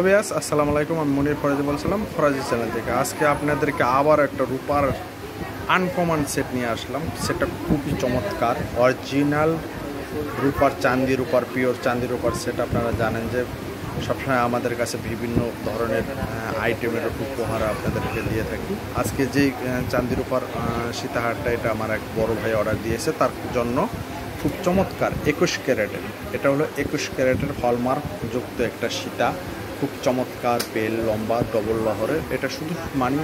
বিয়াস আসসালামু আলাইকুম, আমি মনির ফরাজি বলছিলাম, ফরাজি চ্যানেল থেকে। আজকে আপনাদেরকে আবার একটা রূপার আনকমন সেট নিয়ে আসলাম। সেটটা খুবই চমৎকার অরিজিনাল রূপার চান্দি রূপার পিওর চান্দি রূপার সেট আপনারা জানেন যে সবসময় আমাদের কাছে বিভিন্ন ধরনের আইটেমের উপহার আপনাদেরকে দিয়ে থাকি। আজকে যেই চান্দি রূপার সীতাহারটা, এটা আমার এক বড় ভাই অর্ডার দিয়েছে। তার জন্য খুব চমৎকার একুশ ক্যারেটের, এটা হলো একুশ ক্যারেটের হলমার্ক যুক্ত একটা সীতা। খুব চমৎকার বেল, লম্বা, ডবল লহরের। এটা শুধু মানি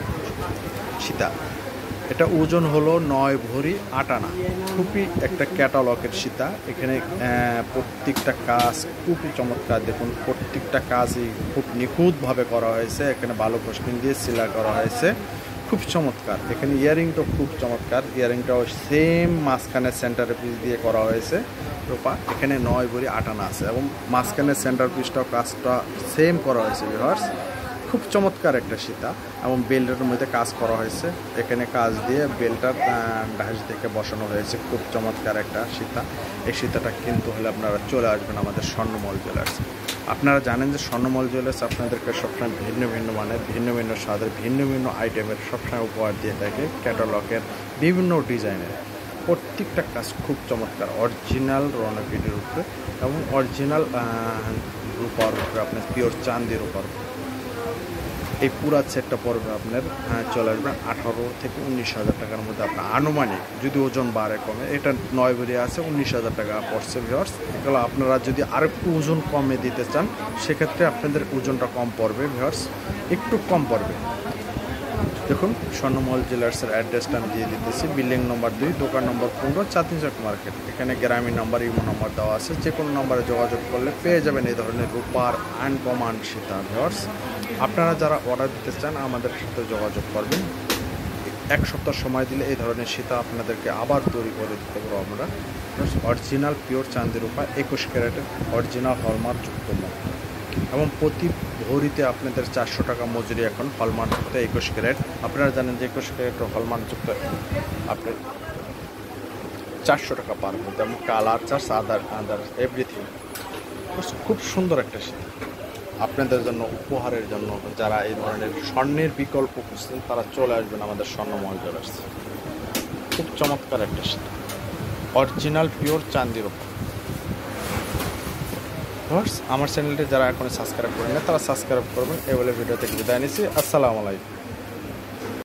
সীতা। এটা ওজন হলো নয় ভরি আট আনা। খুবই একটা ক্যাটালগের সীতা। এখানে প্রত্যেকটা কাজ খুবই চমৎকার। দেখুন, প্রত্যেকটা কাজই খুব নিখুঁতভাবে করা হয়েছে। এখানে ভালো প্রশ্ন দিয়ে সিলা করা হয়েছে। খুব চমৎকার। এখানে ইয়ারিংটাও খুব চমৎকার। ইয়ারিংটাও সেম মাঝখানের সেন্টার পিস দিয়ে করা হয়েছে। রূপা, এখানে নয় ভরি আটানা আছে এবং মাঝখানের সেন্টার পিসটাও কাজটা সেম করা হয়েছে ভিউয়ার্স খুব চমৎকার একটা সীতা এবং বেল্টের মধ্যে কাজ করা হয়েছে। এখানে কাজ দিয়ে বেলটার ঢাস থেকে বসানো হয়েছে। খুব চমৎকার একটা সীতা। এই সীতাটা কিন্তু হলে আপনারা চলে আসবেন আমাদের স্বর্ণমল জুয়েলার্স আপনারা জানেন যে স্বর্ণমল জুয়েলার্স আপনাদেরকে সবসময় ভিন্ন ভিন্ন মানের ভিন্ন ভিন্ন স্বাদের, ভিন্ন ভিন্ন আইটেমের সবসময় উপহার দিয়ে থাকে ক্যাটালগের বিভিন্ন ডিজাইনের প্রত্যেকটা কাজ খুব চমৎকার। অরিজিনাল রনপিডের উপরে এবং অরিজিনাল রূপার উপরে, আপনার পিওর চান্দির উপর। এই পুরা সেটটা পড়বে আপনার আহ, চলে আসবে আঠারো থেকে উনিশ হাজার টাকার মধ্যে আপনার। আনুমানিক যদি ওজন বাড়ে কমে এটা নয় বেরিয়ে আছে উনিশ হাজার টাকা পড়ছে ভিওর্স এগুলো আপনারা যদি আরেকটু ওজন কমে দিতে চান সেক্ষেত্রে আপনাদের ওজনটা কম পড়বে ভিওর্স একটু কম পড়বে। দেখুন স্বর্ণমহল জুয়েলার্সের অ্যাড্রেসটা আমি দিয়ে দিতেছি। বিল্ডিং নম্বর দুই দোকান নম্বর পনেরো চাঁদনিচক মার্কেট এখানে গ্রামীণ নাম্বার ইমো নম্বর দেওয়া আছে। যে কোনো নম্বরে যোগাযোগ করলে পেয়ে যাবেন এই ধরনের রূপার আনকমান সীতা ভিওর্স আপনারা যারা অর্ডার দিতে চান, আমাদের সাথে যোগাযোগ করবেন। এক সপ্তাহ সময় দিলে এই ধরনের সীতা আপনাদেরকে আবার তৈরি করে দিতে পারব আমরা। অরিজিনাল পিওর চাঁদের উপায় একুশ ক্যারেটের অরিজিনাল হলমার্ক যুক্ত এবং প্রতি ভরিতে আপনাদের চারশো টাকা মজুরি এখন হলমার্ক যুক্ত একুশ ক্যারেট। আপনারা জানেন যে একুশ ক্যারেট হলমার্ক যুক্ত আপনার চারশো টাকা পার যেমন colour charge other other everything খুব সুন্দর একটা শীত আপনাদের জন্য, উপহারের জন্য যারা এই ধরনের স্বর্ণের বিকল্প খুঁজছেন, তারা চলে আসবেন আমাদের স্বর্ণমহল জুয়েলার্স। খুব চমৎকার একটা সেটা অরিজিনাল, পিওর চান্দির ওপর আমার চ্যানেলটি যারা এখন সাবস্ক্রাইব করেন না তারা সাবস্ক্রাইব করবেন। এবারে ভিডিও থেকে বিদায় নিচ্ছি। আসসালামু আলাইকুম।